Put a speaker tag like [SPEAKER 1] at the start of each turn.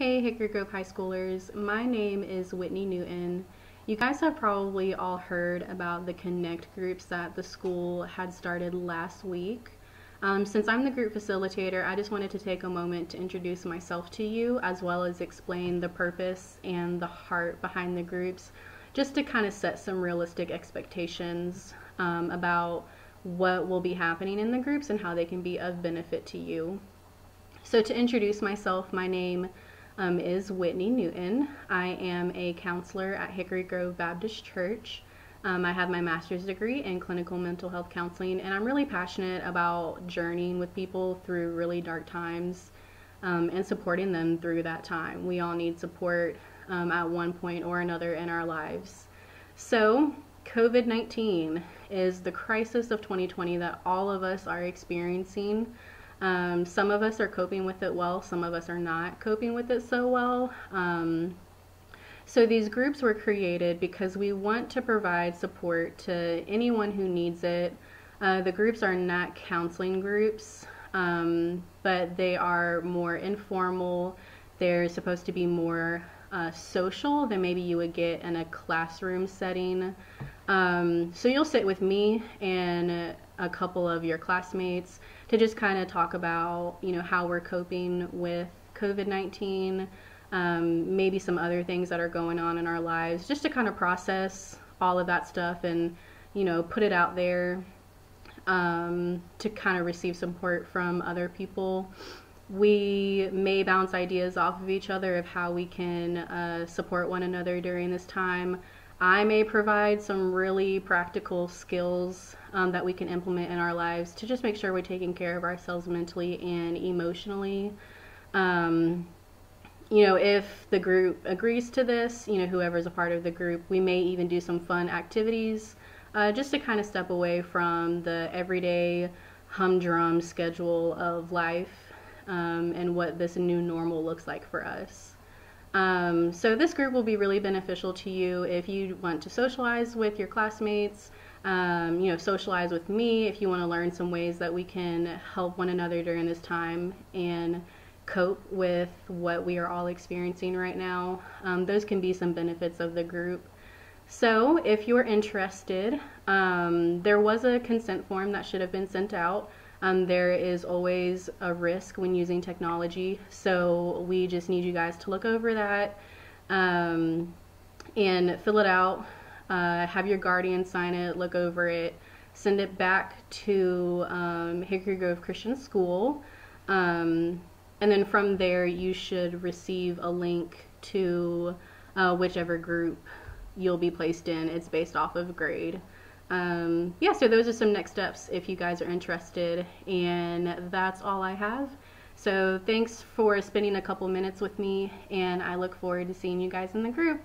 [SPEAKER 1] Hey Hickory Grove High Schoolers, my name is Whitney Newton. You guys have probably all heard about the Connect groups that the school had started last week. Um, since I'm the group facilitator, I just wanted to take a moment to introduce myself to you as well as explain the purpose and the heart behind the groups, just to kind of set some realistic expectations um, about what will be happening in the groups and how they can be of benefit to you. So to introduce myself, my name um, is Whitney Newton. I am a counselor at Hickory Grove Baptist Church. Um, I have my master's degree in clinical mental health counseling, and I'm really passionate about journeying with people through really dark times um, and supporting them through that time. We all need support um, at one point or another in our lives. So, COVID 19 is the crisis of 2020 that all of us are experiencing. Um, some of us are coping with it well, some of us are not coping with it so well. Um, so these groups were created because we want to provide support to anyone who needs it. Uh, the groups are not counseling groups, um, but they are more informal. They're supposed to be more uh, social than maybe you would get in a classroom setting. Um, so you'll sit with me and a couple of your classmates to just kind of talk about, you know, how we're coping with COVID-19, um, maybe some other things that are going on in our lives, just to kind of process all of that stuff and, you know, put it out there um, to kind of receive support from other people. We may bounce ideas off of each other of how we can uh, support one another during this time. I may provide some really practical skills um, that we can implement in our lives to just make sure we're taking care of ourselves mentally and emotionally. Um, you know, if the group agrees to this, you know, whoever's a part of the group, we may even do some fun activities uh, just to kind of step away from the everyday humdrum schedule of life um, and what this new normal looks like for us. Um, so this group will be really beneficial to you if you want to socialize with your classmates, um, you know, socialize with me if you want to learn some ways that we can help one another during this time and cope with what we are all experiencing right now. Um, those can be some benefits of the group. So if you're interested, um, there was a consent form that should have been sent out. Um, there is always a risk when using technology, so we just need you guys to look over that um, and fill it out. Uh, have your guardian sign it, look over it, send it back to um, Hickory Grove Christian School, um, and then from there you should receive a link to uh, whichever group you'll be placed in. It's based off of grade um, yeah, so those are some next steps if you guys are interested. And that's all I have. So thanks for spending a couple minutes with me, and I look forward to seeing you guys in the group.